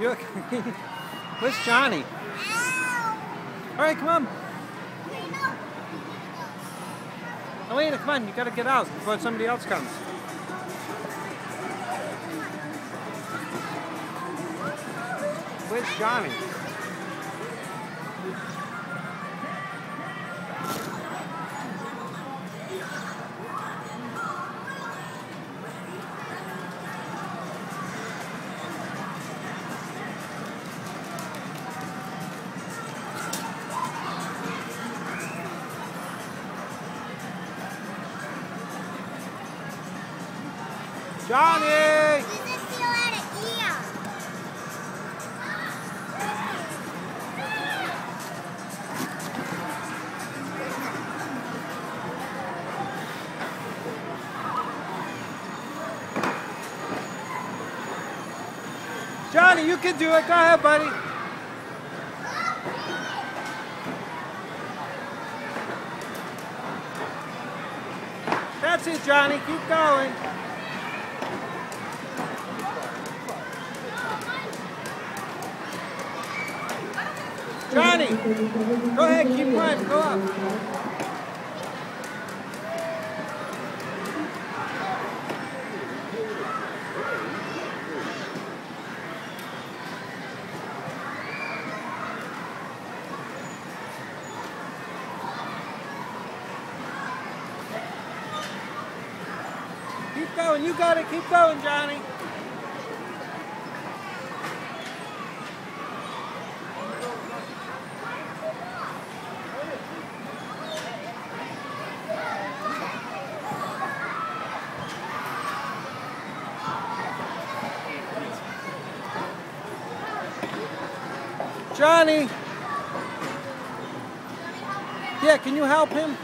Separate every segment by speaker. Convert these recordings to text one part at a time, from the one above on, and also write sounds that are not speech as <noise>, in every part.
Speaker 1: You okay? <laughs> Where's Johnny? All right, come on. Elena, come on. You got to get out before somebody else comes. Where's Johnny? Johnny! Johnny, you can do it. Go ahead, buddy. That's it, Johnny. Keep going. Johnny, go ahead, keep climbing, go up. Keep going, you got it, keep going, Johnny. Johnny! Yeah, can you help him?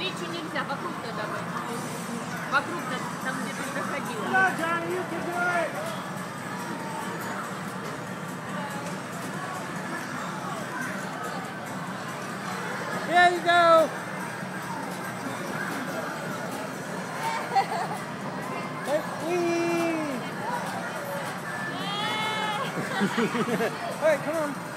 Speaker 2: Навстречу нельзя, вокруг надо давай. Вокруг надо, там где ты проходила.
Speaker 1: There you go! All right, <laughs> come on.